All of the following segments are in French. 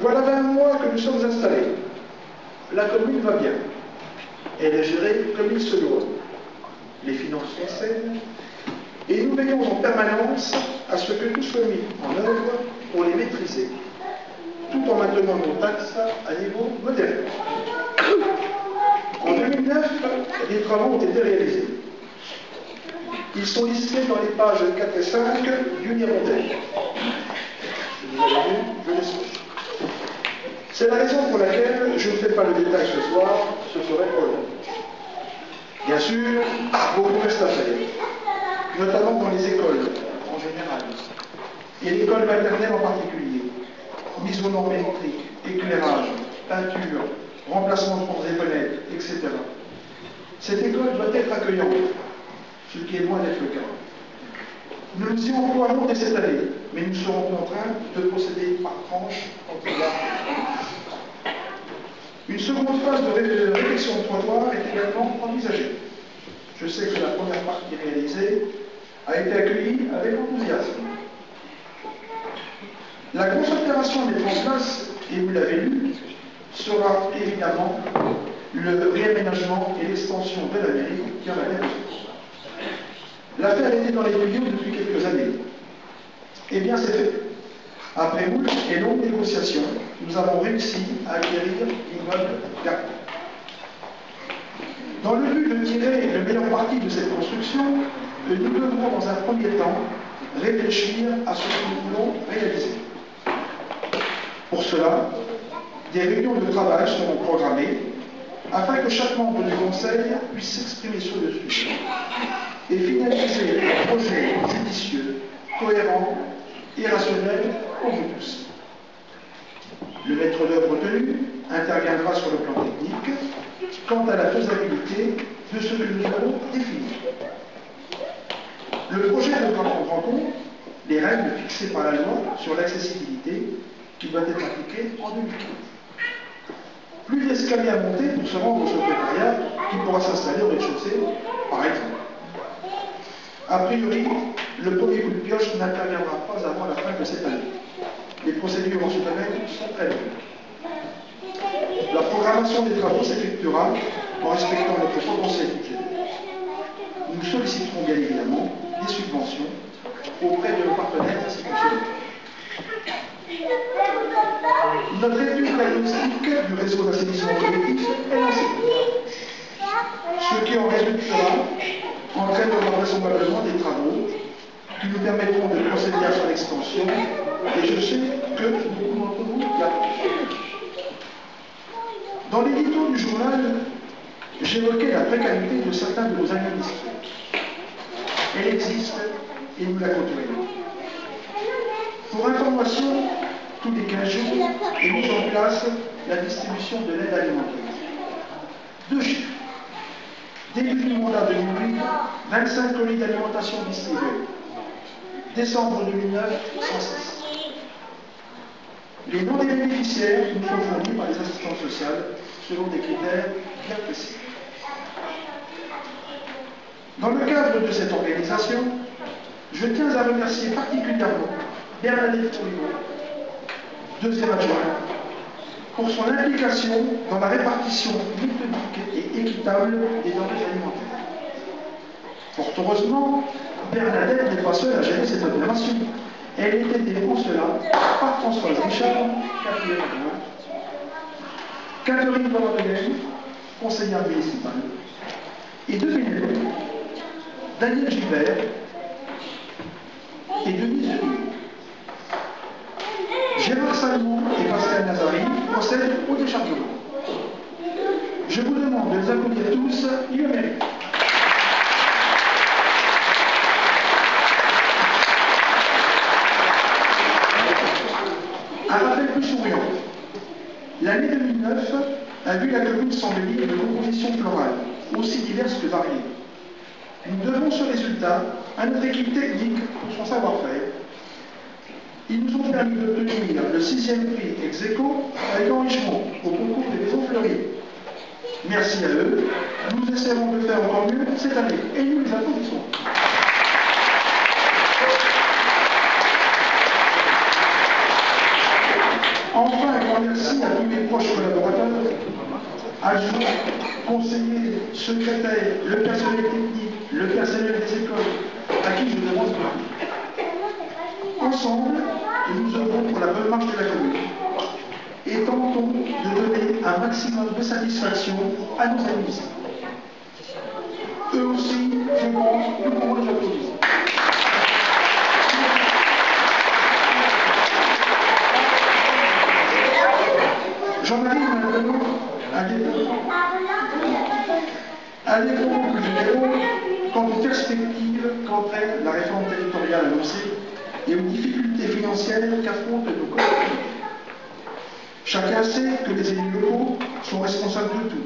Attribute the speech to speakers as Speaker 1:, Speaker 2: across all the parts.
Speaker 1: Voilà 20 mois que nous sommes installés. La commune va bien. Elle est gérée comme il se doit. Les finances sont saines. Et nous veillons en permanence à ce que tout soit mis en œuvre pour les maîtriser, tout en maintenant nos taxes à niveau moderne. En 2009, des travaux ont été réalisés. Ils sont listés dans les pages 4 et 5 du hirondelle. C'est la raison pour laquelle je ne fais pas le détail ce soir, ce serait. Bien sûr, beaucoup reste à faire, notamment dans les écoles en général, et l'école maternelle en particulier. Mise aux normes électriques, éclairage, peinture, remplacement de portes et fenêtres, etc. Cette école doit être accueillante, ce qui est loin d'être le cas. Nous nous y employons dès cette année, mais nous serons contraints de procéder par tranche. Une seconde phase de réflexion de trottoir est également envisagée. Je sais que la première partie réalisée a été accueillie avec enthousiasme. La concentration des place, et vous l'avez lu, sera évidemment le réaménagement et l'extension de la mairie qui en a. L'affaire était dans les tuyaux depuis quelques années. Eh bien, c'est fait. Après moult et longues négociations, nous avons réussi à acquérir l'immeuble Gap. Dans le but de tirer le meilleur parti de cette construction, nous devrons dans un premier temps réfléchir à ce que nous voulons réaliser. Pour cela, des réunions de travail seront programmées afin que chaque membre du Conseil puisse s'exprimer sur le sujet et finaliser un projet judicieux, cohérent et rationnel pour vous tous. Le maître d'œuvre retenu interviendra sur le plan technique quant à la faisabilité de ce que nous avons défini. Le projet devra prendre en compte les règles fixées par la loi sur l'accessibilité qui doit être appliquée en 2015 plus d'escaliers à monter pour se rendre au secrétariat qui pourra s'installer au rez-de-chaussée, par exemple. A priori, le premier coup de pioche n'interviendra pas avant la fin de cette année. Les procédures en ce domaine sont très longues. La programmation des travaux s'effectuera en respectant notre potentiel. Nous solliciterons bien évidemment des subventions auprès de nos partenaires institutionnels. Notre étude diagnostique du réseau d'assainissement collectif est lancée. Ce qui en résultera entraînera vraisemblablement des travaux qui nous permettront de procéder à son extension et je sais que beaucoup d'entre vous l'attendent. Dans l'édito du journal, j'évoquais la précarité de certains de nos administrés. Elle existe et nous la côtoyons. Pour information, tous les 15 jours est mise en place la distribution de l'aide alimentaire. Deux chiffres. Début du mandat 2008, 25 colis d'alimentation distribués. Décembre 2009, 106. Les noms des bénéficiaires nous sont fournis par les assistantes sociales selon des critères bien précis. Dans le cadre de cette organisation, je tiens à remercier particulièrement Bernadette Fournier, deuxième adjoint, pour son implication dans la répartition méthodique équitable des denrées alimentaires. Fort heureusement, Bernadette n'est pas seule à gérer cette opération. Elle est aidée en cela par Françoise Richard, Catherine Bordelais, conseillère municipale, et deux bénévoles, Daniel Gilbert et Denise. Gérard Salmon et Pascal Nazari procèdent au déchargement. Je vous demande de les applaudir tous, ils le. Un rappel plus souriant. L'année 2009 a vu la commune s'embellir de compositions florales, aussi diverses que variées. Nous devons ce résultat à notre équipe technique pour son savoir-faire ils nous ont permis d'obtenir le sixième prix ex aequo avec enrichissement au concours des maisons fleuries. Merci à eux. Nous essaierons de faire encore mieux cette année et nous les applaudissons. Enfin, un grand merci à tous mes proches collaborateurs, adjoints, conseillers, secrétaires, le personnel technique, le personnel des écoles, à qui je demande pardon. Ensemble, nous œuvrons pour la bonne marche de la commune. Maximum de satisfaction à nos amis. Eux aussi, je pense, nous pouvons les applaudir. À des à des propos plus généraux quant aux perspectives qu'entraîne la réforme territoriale annoncée et aux difficultés financières qu'affrontent nos collectivités. Chacun sait que les élus locaux sont responsables de tout,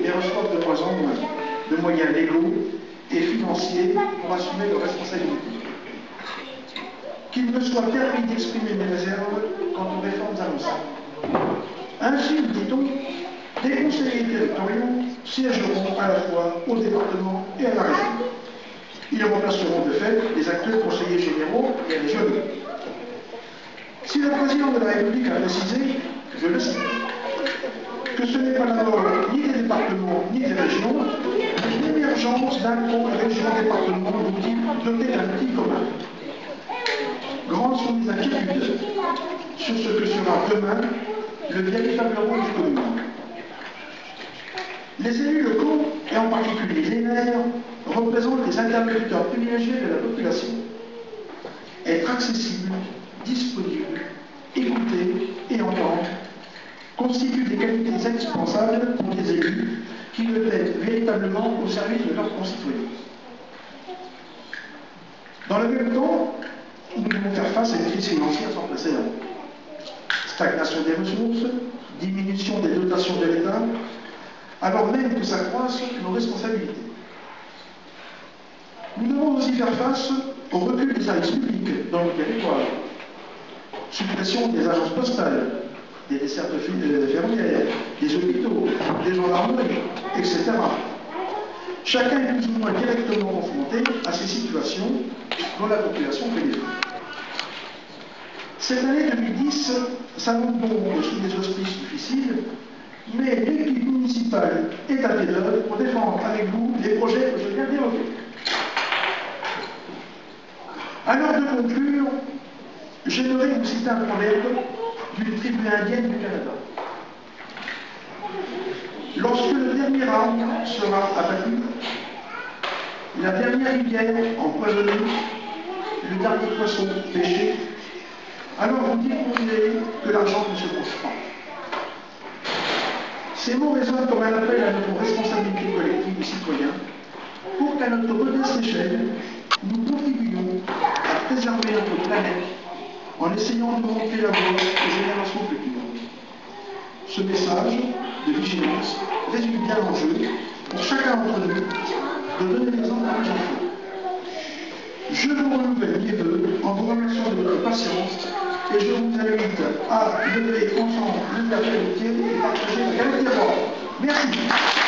Speaker 1: mais reçoivent de moins en moins de moyens légaux et financiers pour assumer leurs responsabilités. Qu'il me soit permis d'exprimer mes réserves quant aux réformes annoncées. Ainsi, dit-on, des conseillers territoriaux siégeront à la fois au département et à la région. Ils remplaceront de fait les actuels conseillers généraux et régionaux. Si le président de la République a précisé, je le cite, que ce n'est pas la mort ni des départements ni des régions, mais l'émergence d'un groupe région-département doté d'un petit commun. Grandes sont les inquiétudes sur ce que sera demain le véritable rôle du commun. Les élus locaux, et en particulier les maires, représentent les interlocuteurs privilégiés de la population. Être accessible, disponible, entendre constituent des qualités indispensables pour les élus qui veulent être véritablement au service de leurs concitoyens. Dans le même temps, nous devons faire face à une crise financière sans précédent. Stagnation des ressources, diminution des dotations de l'État, alors même que s'accroissent nos responsabilités. Nous devons aussi faire face au recul des services publics dans le territoire, suppression des agences postales, des dessertes ferroviaires, des hôpitaux, des gendarmeries, etc. Chacun est plus ou moins directement confronté à ces situations dont la population fait Cette année 2010 s'annonce donc sous des auspices difficiles, mais l'équipe municipale est à pied pour défendre avec vous les projets que je viens d'évoquer. À l'heure de conclure, j'aimerais vous citer un proverbe d'une tribu indienne du Canada. Lorsque le dernier arbre sera abattu, la dernière rivière empoisonnée, le dernier poisson pêché, alors vous découvrirez que l'argent ne se couche pas. Ces mots résonnent comme un appel à notre responsabilité collective de citoyens pour qu'à notre modeste échelle, nous contribuions à préserver notre planète en essayant de montrer la voie aux générations futures. Ce message de vigilance résume bien l'enjeu pour chacun d'entre nous de donner l'exemple nos enfants. Je vous renouvelle mes voeux en vous remerciant de votre patience et je vous invite à lever ensemble le verre et partager la qualité Merci.